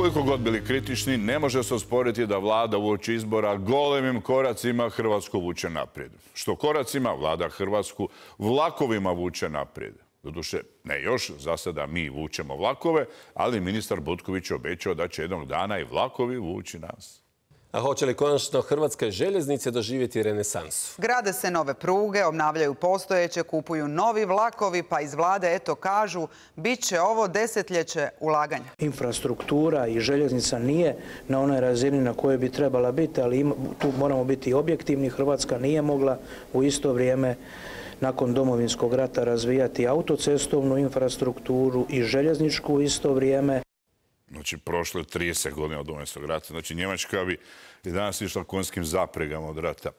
Koliko god bili kritični, ne može se osporiti da vlada uoči izbora golemim koracima Hrvatsku vuče naprijed. Što koracima vlada Hrvatsku vlakovima vuče naprijed. Doduše, ne još, za sada mi vučemo vlakove, ali ministar Butković je obećao da će jednog dana i vlakovi vući nas. A hoće li konačno Hrvatske željeznice doživjeti renesansu? Grade se nove pruge, obnavljaju postojeće, kupuju novi vlakovi, pa iz vlade eto kažu bit će ovo desetljeće ulaganja. Infrastruktura i željeznica nije na onoj razini na kojoj bi trebala biti, ali tu moramo biti objektivni. Hrvatska nije mogla u isto vrijeme nakon domovinskog rata razvijati autocestovnu infrastrukturu i željezničku u isto vrijeme. Znači, prošlo je 30 godina od domovinskog rata. Znači, Njemačka bi i danas išla konjskim zapregama od rata.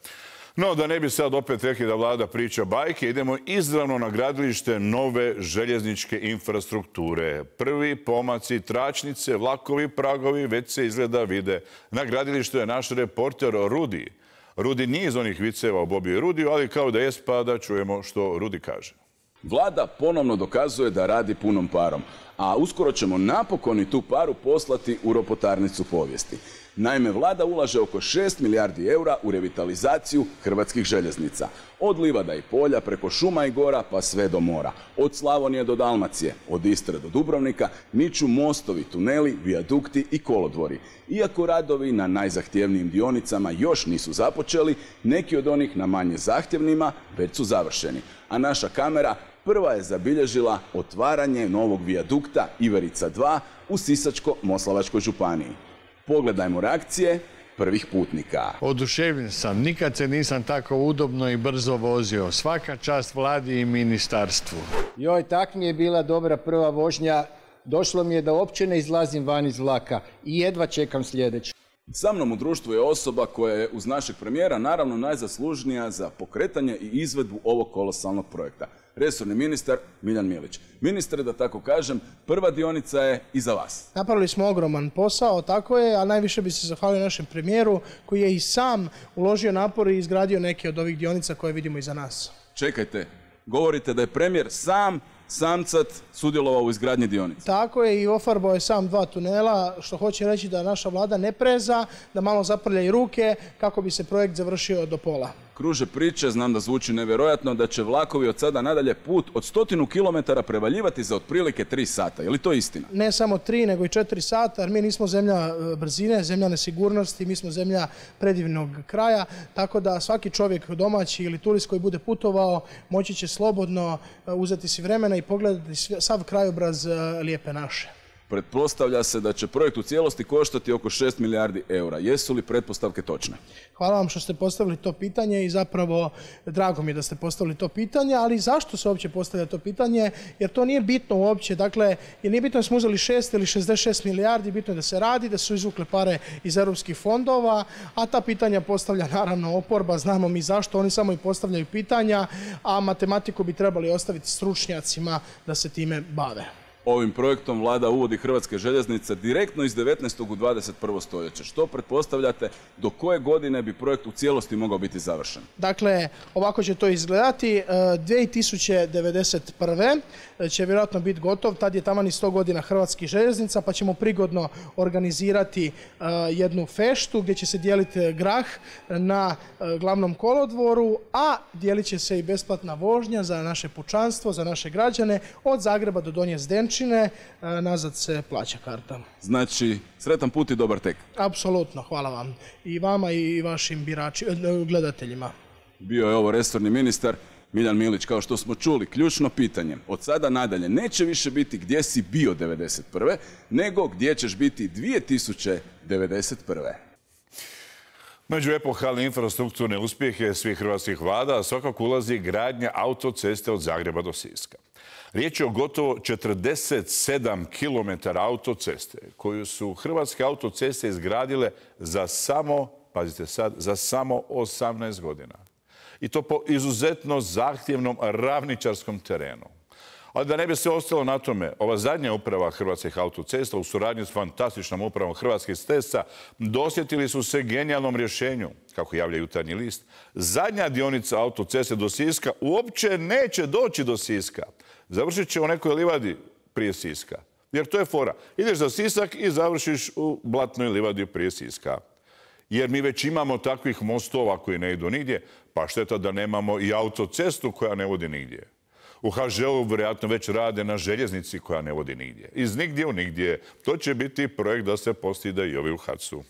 No, da ne bi sad opet rekli da vlada priča bajke, idemo izravno na gradilište nove željezničke infrastrukture. Prvi pomaci tračnice, vlakovi, pragovi, već se izgleda vide. Na gradilištu je naš reporter Rudi. Rudi nije iz onih viceva o Bobi i Rudiju, ali kao da je pa da čujemo što Rudi kaže. Vlada ponovno dokazuje da radi punom parom, a uskoro ćemo napokon i tu paru poslati u ropotarnicu povijesti. Naime, vlada ulaže oko 6 milijardi eura u revitalizaciju hrvatskih željeznica. Od livada i polja, preko šuma i gora, pa sve do mora. Od Slavonije do Dalmacije, od Istre do Dubrovnika, niču mostovi, tuneli, vijadukti i kolodvori. Iako radovi na najzahtjevnijim dionicama još nisu započeli, neki od onih na manje zahtjevnima već su završeni. A naša kamera prva je zabilježila otvaranje novog vijadukta Iverica 2 u Sisačko-Moslavačkoj županiji. Pogledajmo reakcije prvih putnika. Oduševljen sam, nikad se nisam tako udobno i brzo vozio. Svaka čast vladi i ministarstvu. Joj, tak mi je bila dobra prva vožnja. Došlo mi je da uopće ne izlazim van iz vlaka i jedva čekam sljedeće. Sa mnom u društvu je osoba koja je uz našeg premijera naravno najzaslužnija za pokretanje i izvedbu ovog kolosalnog projekta resorni ministar Miljan Milić. Ministre, da tako kažem, prva dionica je iza vas. Napravili smo ogroman posao, tako je, a najviše bi se zahvalio našem premijeru koji je i sam uložio napor i izgradio neke od ovih dionica koje vidimo iza nas. Čekajte, govorite da je premijer sam samcat sudjelovao u izgradnji dionica. Tako je i ofarbao je sam dva tunela, što hoće reći da naša vlada ne preza, da malo zaprlja i ruke kako bi se projekt završio do pola kruže priče, znam da zvuči nevjerojatno, da će vlakovi od sada nadalje put od stotinu kilometara prevaljivati za otprilike tri sata. Je li to istina? Ne samo tri, nego i četiri sata, jer mi nismo zemlja e, brzine, zemlja nesigurnosti, mi smo zemlja predivnog kraja, tako da svaki čovjek domaći ili turist koji bude putovao moći će slobodno e, uzeti si vremena i pogledati sav krajobraz e, lijepe naše. Pretpostavlja se da će projekt u cijelosti koštati oko 6 milijardi eura. Jesu li pretpostavke točne? Hvala vam što ste postavili to pitanje i zapravo drago mi je da ste postavili to pitanje, ali zašto se uopće postavlja to pitanje? Jer to nije bitno uopće, dakle, jer nije bitno da smo uzeli 6 ili 66 milijardi, bitno je da se radi, da su izvukle pare iz europskih fondova, a ta pitanja postavlja naravno oporba, znamo mi zašto, oni samo i postavljaju pitanja, a matematiku bi trebali ostaviti stručnjacima da se time bave. Ovim projektom vlada uvodi Hrvatske željeznice direktno iz 19. u 21. stoljeće. Što pretpostavljate do koje godine bi projekt u cijelosti mogao biti završen? Dakle, ovako će to izgledati. 2091. E, će vjerojatno biti gotov. Tad je tamo ni 100 godina Hrvatskih željeznica, pa ćemo prigodno organizirati e, jednu feštu gdje će se dijeliti grah na e, glavnom kolodvoru, a dijelit će se i besplatna vožnja za naše pučanstvo, za naše građane od Zagreba do Donje Zdenče Čine, e, nazad se plaća karta. Znači, sretan put i dobar tek. Apsolutno, hvala vam. I vama i vašim birači, e, gledateljima. Bio je ovo resorni ministar Miljan Milić, kao što smo čuli, ključno pitanje. Od sada nadalje neće više biti gdje si bio 1991. nego gdje ćeš biti 2091. Među epohalne infrastrukturne uspjehe svih hrvatskih vlada svakako ulazi gradnja autoceste od Zagreba do Siska. Riječ je o gotovo 47 km autoceste koju su hrvatske autoceste izgradile za samo, pazite sad, za samo 18 godina. I to po izuzetno zahtjevnom ravničarskom terenu. Ali da ne bi se ostalo na tome, ova zadnja uprava Hrvatskih autocesta u suradnji s fantastičnom upravom Hrvatskih cesta dosjetili su se genijalnom rješenju, kako javlja jutarnji list. Zadnja dionica autoceste do Siska uopće neće doći do Siska. Završit će u nekoj livadi prije Siska. Jer to je fora. Ideš za Sisak i završiš u Blatnoj livadi prije Siska. Jer mi već imamo takvih mostova koji ne idu nigdje, pa šteta da nemamo i autocestu koja ne vodi nigdje. U HŽ-u vjerojatno već rade na željeznici koja ne vodi nigdje. Iz nigdje u nigdje. To će biti projekt da se postide i ovi u HAC-u.